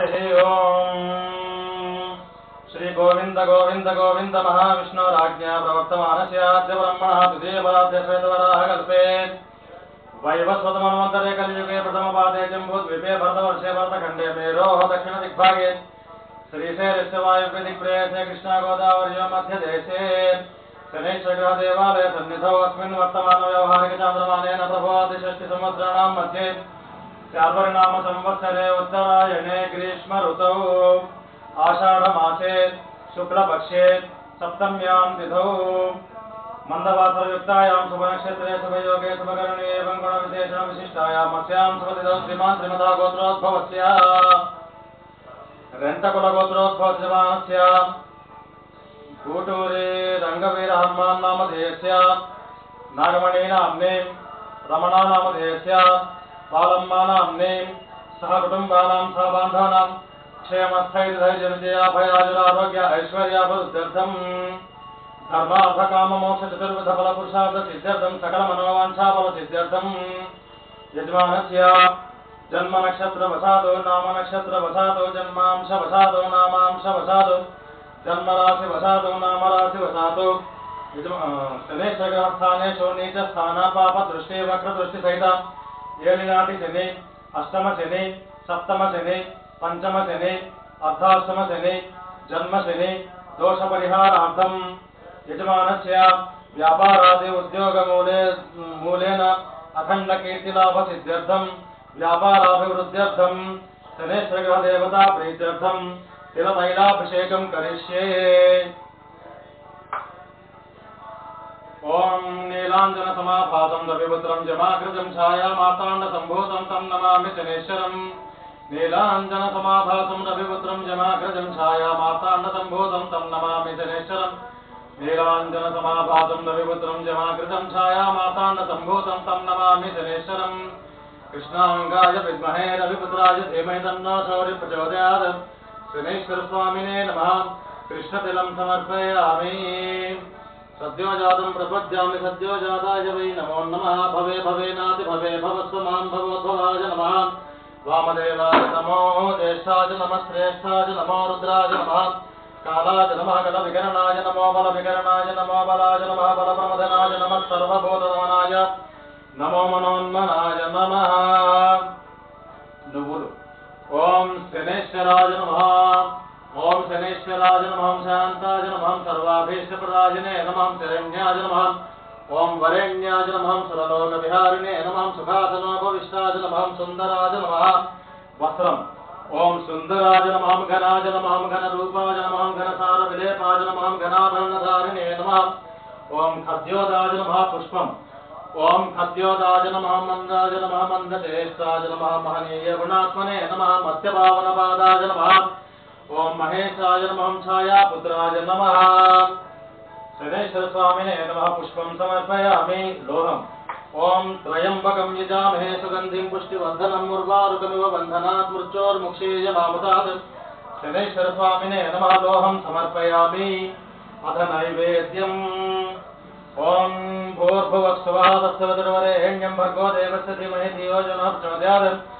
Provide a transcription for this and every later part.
ओम। श्री गोविंद गोविंद गोविंद महाविष्णुराज्ञा प्रवर्तमानस्याद्य ब्रह्मणः द्वितीयपराद्य श्वेतवराः कल्पे वैवस्वतमन्वन्तरे कलियुगे प्रथमपादे जम्बूद्वीपे भरतवर्षे भरतखण्डे मेरोः दक्षिणदिग्भागे। श्रीशैलस्य वायुव्यदिक्प्रयते कृष्णागोदावर्यो मध्यदेशे शनैश्वरदेवालय सन्निधौ अस्मिन् वर्तमानव्यावहारिकचान्द्रमानेन प्रभवादिषष्टिसंवत्सराणां मध्ये। चार्वर्णाम संवत्सरे उत्तरायणे ग्रीष्म ऋतौ आषाढमासे शुक्लपक्षे सप्तम्यां तिथौ मन्दवासरयुक्तायां शुभनक्षत्रे शुभयोगे शुभकरणे एवं गुणविशेषणविशिष्टायां मस्यां शुभतिथौ श्रीमान् श्रीमता गोत्रोद्भवस्य रेन्तकुलगोत्रोद्भवस्य गूटूरे रङ्गवीर हनुमान् नामधेयस्य नागमणी नाम्ने रमणा नामधेयस्य बालम्मा नाम्ने सह कुटुम्बानां, सह बान्धवानां क्षेमस्थैर्यजनजयाभयाजुरारोग्य ऐश्वर्याभिवृद्ध्यर्थम्। धर्मार्थकाममोक्षचतुर्विधफलपुरुषार्थसिद्ध्यर्थम् सकलमनोवाञ्छाफलसिद्ध्यर्थम्। यजमानस्य जन्मनक्षत्रवसादो, नामनक्षत्रवसादो, जन्मांशवसादो, नामांशवसादो, जन्मराशिवसादो, नामराशिवसादो। शनेश्वरस्थानेषु नीचस्थान पापदृष्टि वक्रदृष्टिसहित ಏಳಿನಾಟಿ ಶನಿ ಅಷ್ಟಮ ಶನಿ ಸಪ್ತಮ ಶನಿ ಪಂಚಮ ಶನಿ ಅರ್ಧಾಷ್ಟಮ ಶನಿ ಜನ್ಮ ಶನಿ ದೋಷ ಪರಿಹಾರಾರ್ಥಂ ಯಜಮಾನಸ್ಯ ವ್ಯಾಪಾರಾದಿ ಉದ್ಯೋಗ ಮೂಲೆ ಮೂಲೇನ ಅಖಂಡ ಕೀರ್ತಿಲಾಭ ಸಿದ್ಧ್ಯರ್ಥಂ ವ್ಯಾಪಾರಾಭಿವೃದ್ಧ್ಯರ್ಥಂ ಶನೇಶ್ವರ ದೇವತಾ ಪ್ರೀತ್ಯರ್ಥಂ ತಿಲತೈಲಾಭಿಷೇಕಂ ಕರಿಷ್ಯೇ ॐ नीलाञ्जनसमाभातं रविपुत्रं जमाकृतं छायामाताण्डसम्भूतं तं नमामि शनेश्वरम्। नीलाञ्जनसमाभातं रविपुत्रं जमाकृतं छायामाताण्डसम्भूतं तं नमामि शनेश्वरम्। नीलाञ्जनसमाभातं रविपुत्रं जमाकृतं छायामाताण्डसम्भूतं तं नमामि शनेश्वरम्। कृष्णाङ्गाय विद्महे रविपुत्राय धीमहि तन्नो शौर्य प्रचोदयात् शनेश्वरस्वामिने नमः। कृष्णतिलं समर्पयामि। सद्यो जातम प्रपद्यामि सद्यो जाताय वै नमो नमः। भवे भवेनाति भवे भवस्व माँ भवोद्भवाय नमः। वामदेवाय नमो, ज्येष्ठाय नमः, श्रेष्ठाय नमो, रुद्राय नमः। कालाय नमः, कलविकरणाय नमो, बलविकरणाय नमो, बलाय नमः, बलप्रमदनाय नमः सर्वभूतदमनाय नमो मनोन्मनाय नमः। नुवुरु। ॐ शनेश्वराय नमः। ओम शनैश्वराज नम शांताज नम सर्वाभीष्टप्रदाजने नम शरण्याज नम ओम वरेण्याज नम सुरलोक विहारिणे नम सुखासनोपविष्टाज नम सुंदराज नम वस्त्रम ओम सुंदराज नम घनाज नम घन रूपाज घनसार विलेपाज नम घनाभरणधारिणे नम ओम खद्योदाज नम पुष्पम ओम खद्योदाज नम मंदाज नम मंदलेष्टाज नम महनीय गुणात्मने नम मत्यभावनपादाज नम ओम महेशाय नम छाया पुत्राय नम। शनेश्वर स्वामिने नमः, पुष्पं समर्पयामि लोहम। ओम त्रयम्बकं यजामहे, सुगन्धिं पुष्टिवर्धनम्, उर्वारुकमिव बन्धनात् मृत्योर्मुक्षेयमामुदात् शनेश्वर स्वामिने नमः लोहं समर्पयामि अथ नैवेद्यम् ॐ भूर्भुवः सुवादस्य भर्गो देवस्य धीमहि धियो जनः प्रचोदयात्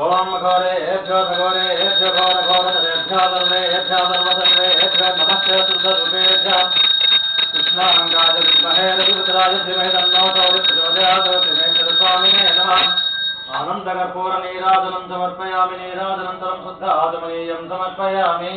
ओम घोरे हेभ्यो घोरे हेभ्यो घोर घोरेभ्यो दर्वे हेभ्यो दर्वदर्वे हेभ्यो नमस्ते सुन्दरूपेभ्य कृष्णाङ्गाय विद्महे रघुपतराय धीमहि तन्नो गौरि प्रचोदयात् धीमेन्द्रस्वामिने नमः। आनन्दकर्पूरनीराजनं समर्पयामि नीराजनन्तरं शुद्ध आदमनीयं समर्पयामि।